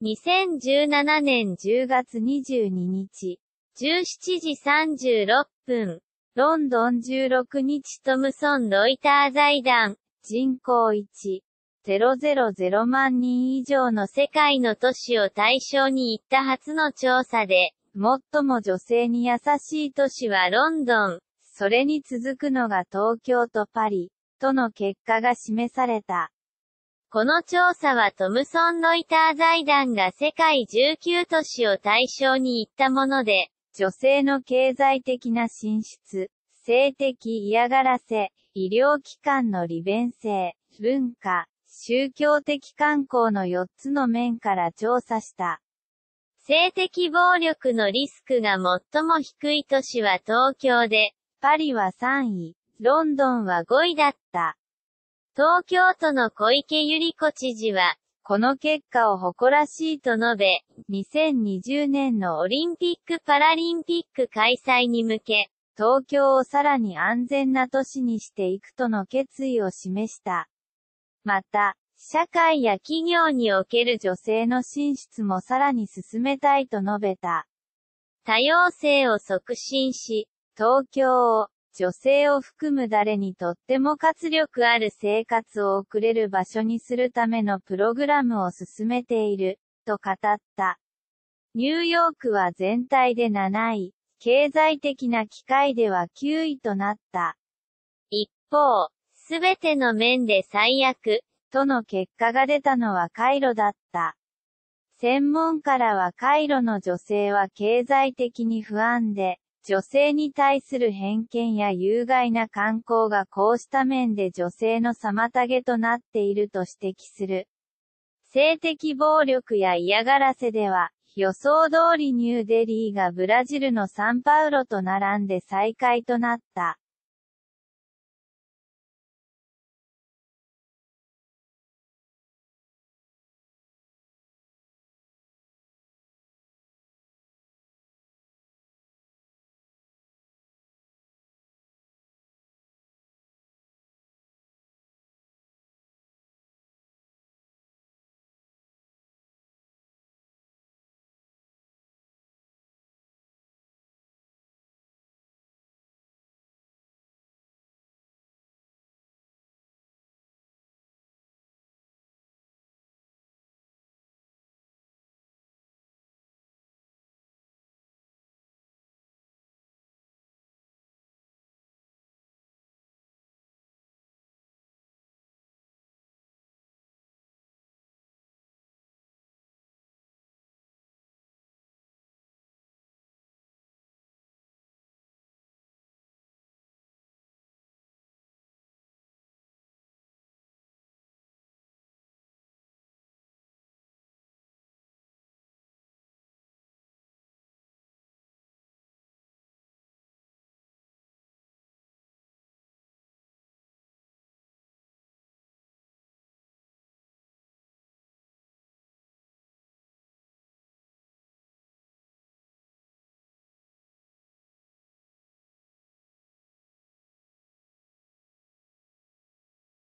2017年10月22日、17時36分、ロンドン16日トムソン・ロイター財団、人口1、000万人以上の世界の都市を対象に行った初の調査で、最も女性に優しい都市はロンドン、それに続くのが東京とパリ、との結果が示された。この調査はトムソン・ロイター財団が世界19都市を対象に行ったもので、女性の経済的な進出、性的嫌がらせ、医療機関の利便性、文化、宗教的観光の4つの面から調査した。性的暴力のリスクが最も低い都市は東京で、パリは3位、ロンドンは5位だった。東京都の小池百合子知事は、この結果を誇らしいと述べ、2020年のオリンピック・パラリンピック開催に向け、東京をさらに安全な都市にしていくとの決意を示した。また、社会や企業における女性の進出もさらに進めたいと述べた。多様性を促進し、東京を女性を含む誰にとっても活力ある生活を送れる場所にするためのプログラムを進めている、と語った。ニューヨークは全体で7位、経済的な機会では9位となった。一方、すべての面で最悪、との結果が出たのはカイロだった。専門家らはカイロの女性は経済的に不安で、女性に対する偏見や有害な観光がこうした面で女性の妨げとなっていると指摘する。性的暴力や嫌がらせでは、予想通りニューデリーがブラジルのサンパウロと並んで最下位となった。